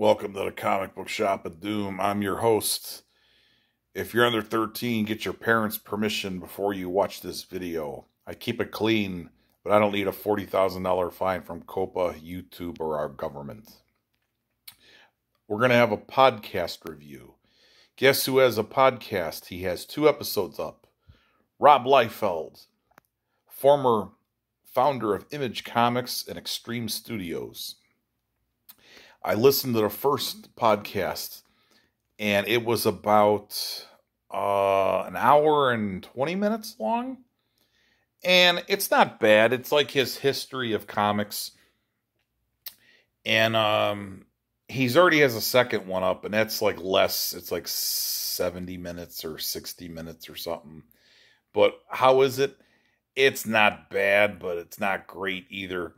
Welcome to the comic book shop of doom. I'm your host. If you're under 13, get your parents' permission before you watch this video. I keep it clean, but I don't need a $40,000 fine from COPPA, YouTube, or our government. We're going to have a podcast review. Guess who has a podcast? He has two episodes up. Rob Liefeld, former founder of Image Comics and Extreme Studios. I listened to the first podcast, and it was about uh, an hour and 20 minutes long. And it's not bad. It's like his history of comics. And um, he's already has a second one up, and that's like less. It's like 70 minutes or 60 minutes or something. But how is it? It's not bad, but it's not great either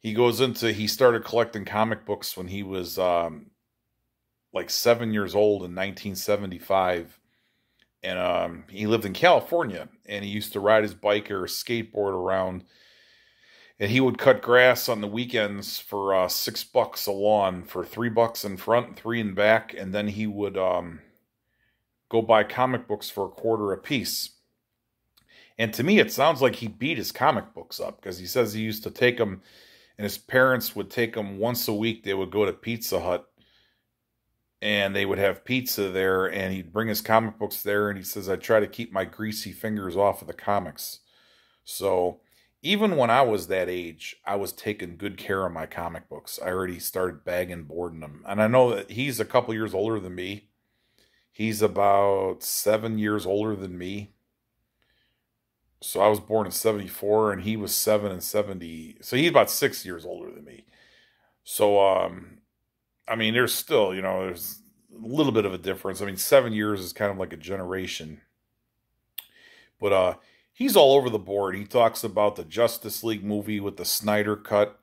he goes into he started collecting comic books when he was um, like seven years old in 1975 and um, he lived in california and he used to ride his bike or skateboard around. And he would cut grass on the weekends for uh, six bucks a lawn for three bucks in front three in back. And then he would um, go buy comic books for a quarter a piece and to me it sounds like he beat his comic books up because he says he used to take them and his parents would take him once a week. They would go to Pizza Hut and they would have pizza there and he'd bring his comic books there and he says I try to keep my greasy fingers off of the comics. So even when I was that age, I was taking good care of my comic books. I already started bagging boarding them. And I know that he's a couple years older than me. He's about 7 years older than me so I was born in 74 and he was 7 and 70. So he's about 6 years older than me. So um I mean there's still, you know, there's a little bit of a difference. I mean 7 years is kind of like a generation. But uh he's all over the board. He talks about the Justice League movie with the Snyder cut.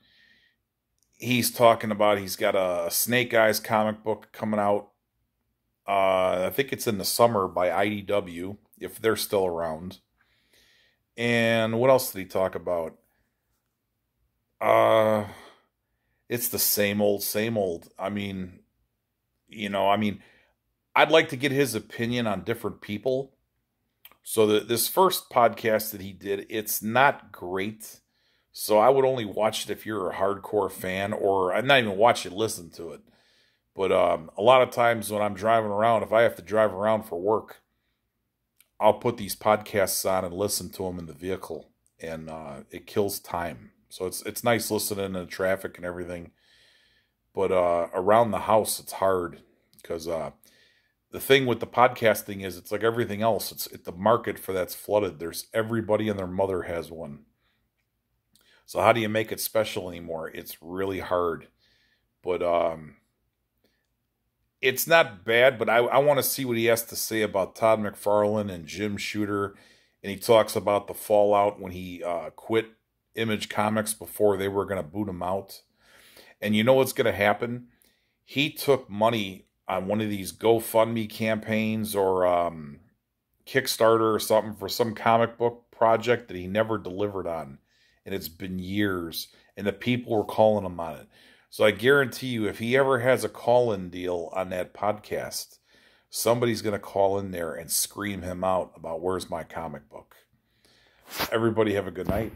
He's talking about he's got a Snake Eyes comic book coming out. Uh I think it's in the summer by IDW if they're still around. And what else did he talk about? Uh it's the same old, same old. I mean, you know, I mean, I'd like to get his opinion on different people. So the, this first podcast that he did, it's not great. So I would only watch it if you're a hardcore fan, or I'm not even watch it, listen to it. But um, a lot of times when I'm driving around, if I have to drive around for work, I'll put these podcasts on and listen to them in the vehicle, and uh, it kills time. So it's it's nice listening to the traffic and everything, but uh, around the house it's hard because uh, the thing with the podcasting is it's like everything else. It's it, the market for that's flooded. There's everybody and their mother has one. So how do you make it special anymore? It's really hard, but um, it's not bad, but I, I want to see what he has to say about Todd McFarlane and Jim Shooter. And he talks about the fallout when he uh, quit Image Comics before they were going to boot him out. And you know what's going to happen? He took money on one of these GoFundMe campaigns or um, Kickstarter or something for some comic book project that he never delivered on. And it's been years. And the people were calling him on it. So I guarantee you, if he ever has a call in deal on that podcast, somebody's going to call in there and scream him out about where's my comic book. Everybody have a good night.